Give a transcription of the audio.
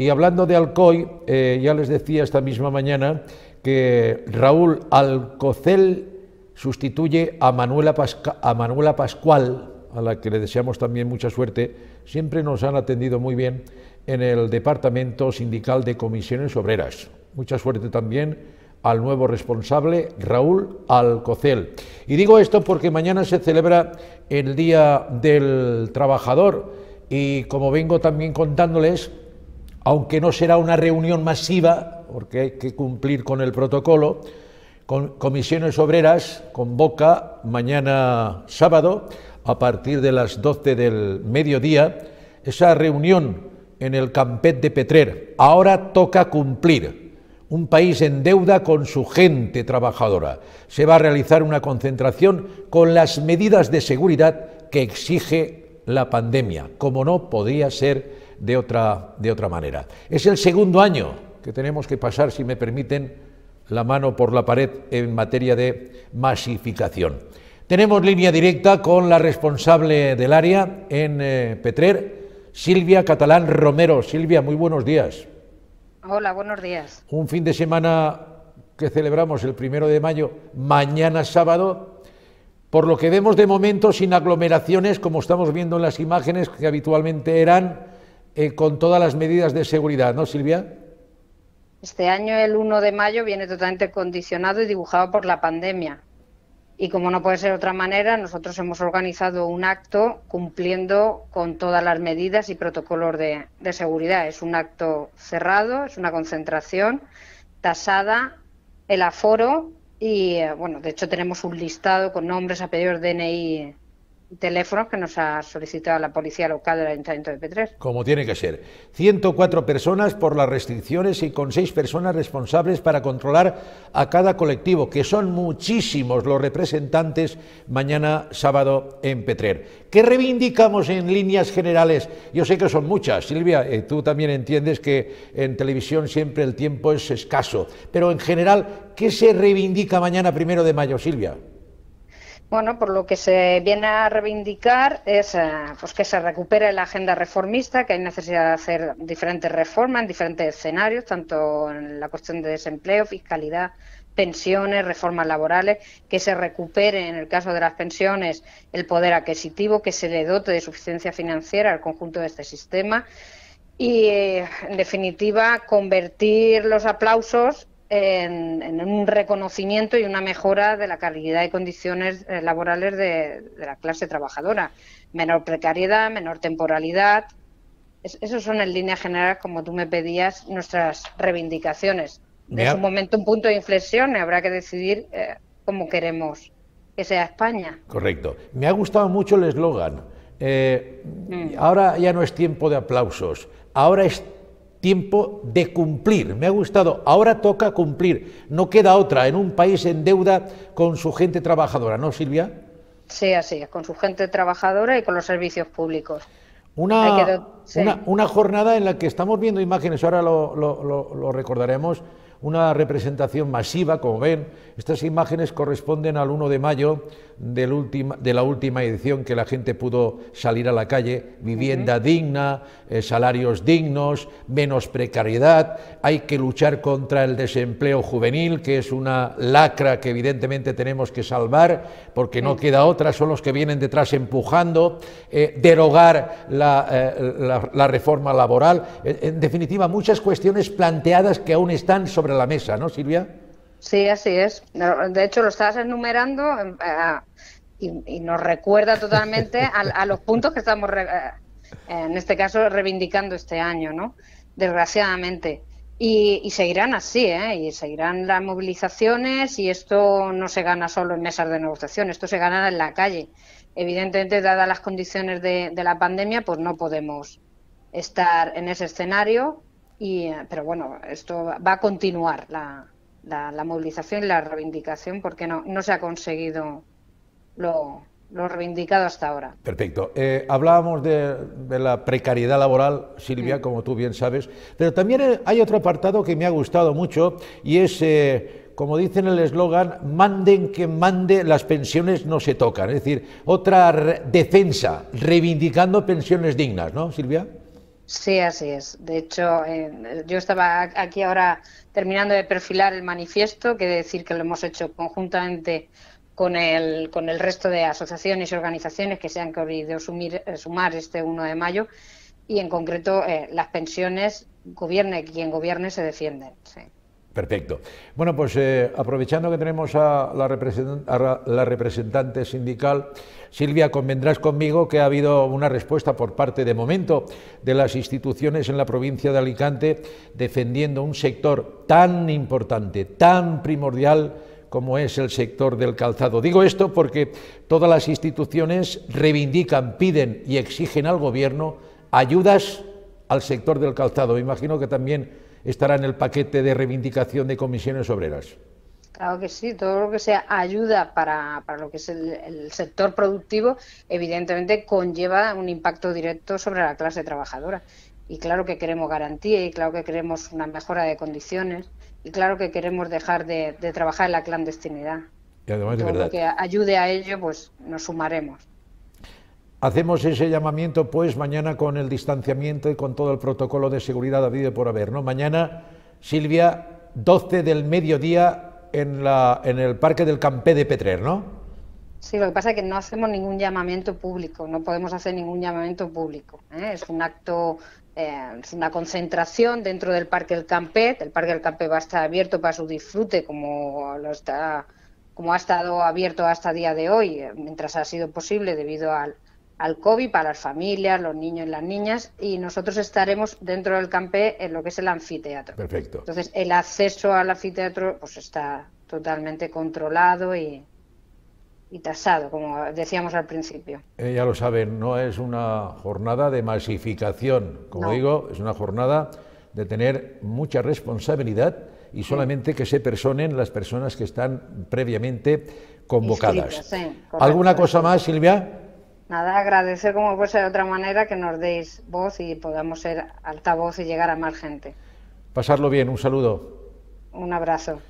Y hablando de Alcoy, eh, ya les decía esta misma mañana que Raúl Alcocel sustituye a Manuela, a Manuela Pascual, a la que le deseamos también mucha suerte. Siempre nos han atendido muy bien en el Departamento Sindical de Comisiones Obreras. Mucha suerte también al nuevo responsable, Raúl Alcocel. Y digo esto porque mañana se celebra el Día del Trabajador y como vengo también contándoles, aunque no será una reunión masiva, porque hay que cumplir con el protocolo, Comisiones Obreras convoca mañana sábado, a partir de las 12 del mediodía, esa reunión en el Campet de Petrer. Ahora toca cumplir. Un país en deuda con su gente trabajadora. Se va a realizar una concentración con las medidas de seguridad que exige la pandemia, como no podría ser de otra, de otra manera. Es el segundo año que tenemos que pasar, si me permiten, la mano por la pared en materia de masificación. Tenemos línea directa con la responsable del área en eh, Petrer, Silvia Catalán Romero. Silvia, muy buenos días. Hola, buenos días. Un fin de semana que celebramos el primero de mayo, mañana sábado, por lo que vemos de momento sin aglomeraciones, como estamos viendo en las imágenes que habitualmente eran, eh, con todas las medidas de seguridad, ¿no, Silvia? Este año, el 1 de mayo, viene totalmente condicionado y dibujado por la pandemia. Y como no puede ser de otra manera, nosotros hemos organizado un acto cumpliendo con todas las medidas y protocolos de, seguridad. Es un acto cerrado, es una concentración tasada, el aforo y, eh, bueno, de hecho tenemos un listado con nombres, apellidos, DNI teléfonos que nos ha solicitado la policía local del Ayuntamiento de Petres. Como tiene que ser. 104 personas por las restricciones y con seis personas responsables para controlar a cada colectivo, que son muchísimos los representantes mañana sábado en Petrer. ¿Qué reivindicamos en líneas generales? Yo sé que son muchas, Silvia, eh, tú también entiendes que en televisión siempre el tiempo es escaso, pero en general, ¿qué se reivindica mañana primero de mayo, Silvia? Bueno, por lo que se viene a reivindicar es eh, pues que se recupere la agenda reformista, que hay necesidad de hacer diferentes reformas en diferentes escenarios, tanto en la cuestión de desempleo, fiscalidad, pensiones, reformas laborales, que se recupere en el caso de las pensiones el poder adquisitivo, que se le dote de suficiencia financiera al conjunto de este sistema y, en definitiva, convertir los aplausos en, un reconocimiento y una mejora de la calidad y condiciones eh, laborales de, la clase trabajadora. Menor precariedad, menor temporalidad. esos son en línea general, como tú me pedías, nuestras reivindicaciones. Es un momento, un punto de inflexión y habrá que decidir eh, cómo queremos que sea España. Correcto. Me ha gustado mucho el eslogan. Eh, mm. Ahora ya no es tiempo de aplausos, ahora es tiempo de cumplir. Me ha gustado. Ahora toca cumplir. No queda otra en un país en deuda con su gente trabajadora, ¿no, Silvia? Sí, así es, con su gente trabajadora y con los servicios públicos. Una, una, jornada en la que estamos viendo imágenes, ahora lo, lo recordaremos, una representación masiva, como ven. Estas imágenes corresponden al 1 de mayo de la última edición que la gente pudo salir a la calle, vivienda digna, eh, salarios dignos, menos precariedad, hay que luchar contra el desempleo juvenil, que es una lacra que evidentemente tenemos que salvar, porque no queda otra, son los que vienen detrás empujando, eh, derogar la, eh, la reforma laboral, en definitiva, muchas cuestiones planteadas que aún están sobre la mesa, ¿no, Silvia? Sí, así es. De hecho, lo estás enumerando eh, y, nos recuerda totalmente a, los puntos que estamos, eh, en este caso, reivindicando este año, ¿no? Desgraciadamente. Y, seguirán así, ¿eh? Y seguirán las movilizaciones y esto no se gana solo en mesas de negociación, esto se gana en la calle. Evidentemente, dadas las condiciones de, de la pandemia, pues no podemos estar en ese escenario, y, pero bueno, esto va a continuar la, la, movilización y la reivindicación porque no, no se ha conseguido lo, lo reivindicado hasta ahora. Perfecto. Eh, hablábamos de, la precariedad laboral, Silvia, como tú bien sabes, pero también hay otro apartado que me ha gustado mucho y es, eh, como dice en el eslogan, manden que mande, las pensiones no se tocan. Es decir, otra defensa, reivindicando pensiones dignas, ¿no, Silvia? Sí, así es. De hecho, eh, yo estaba aquí ahora terminando de perfilar el manifiesto, que decir que lo hemos hecho conjuntamente con el, con el resto de asociaciones y organizaciones que se han querido eh, sumar este 1 de mayo y en concreto eh, las pensiones, gobierne quien gobierne, se defienden. Perfecto. Bueno, pues eh, aprovechando que tenemos a la, representante sindical, Silvia, convendrás conmigo que ha habido una respuesta por parte, de momento, de las instituciones en la provincia de Alicante defendiendo un sector tan importante, tan primordial como es el sector del calzado. Digo esto porque todas las instituciones reivindican, piden y exigen al Gobierno ayudas al sector del calzado. Me imagino que también estará en el paquete de reivindicación de comisiones obreras. Claro que sí, todo lo que sea ayuda para, lo que es el, sector productivo, evidentemente conlleva un impacto directo sobre la clase trabajadora. Y claro que queremos garantía y claro que queremos una mejora de condiciones y claro que queremos dejar de, trabajar en la clandestinidad. Y además, de todo lo que ayude a ello, pues nos sumaremos. Hacemos ese llamamiento, pues, mañana con el distanciamiento y con todo el protocolo de seguridad habido por haber, ¿no? Mañana, Silvia, 12 del mediodía en, la, en el Parque del Campé de Petrer, ¿no? Sí, lo que pasa es que no hacemos ningún llamamiento público, no podemos hacer ningún llamamiento público. ¿eh? Es un acto, eh, es una concentración dentro del Parque del Campet. El Parque del Campet va a estar abierto para su disfrute, como lo está, como ha estado abierto hasta día de hoy, mientras ha sido posible debido al, al COVID para las familias, los niños y las niñas, y nosotros estaremos dentro del campé en lo que es el anfiteatro. Perfecto. Entonces, el acceso al anfiteatro pues está totalmente controlado y, y tasado, como decíamos al principio. Eh, ya lo saben, no es una jornada de masificación, como digo, es una jornada de tener mucha responsabilidad y solamente que se personen las personas que están previamente convocadas. ¿Alguna cosa más, Silvia? Nada, agradecer como puede ser de otra manera que nos deis voz y podamos ser altavoz y llegar a más gente. Pasarlo bien, un saludo. Un abrazo.